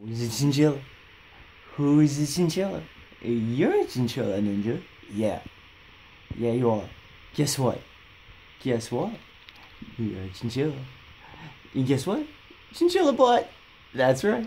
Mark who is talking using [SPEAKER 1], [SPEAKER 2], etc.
[SPEAKER 1] Who's a chinchilla? Who is a chinchilla? You're a chinchilla, Ninja. Yeah. Yeah, you are. Guess what? Guess what? You're a chinchilla. And guess what? Chinchilla butt. That's right.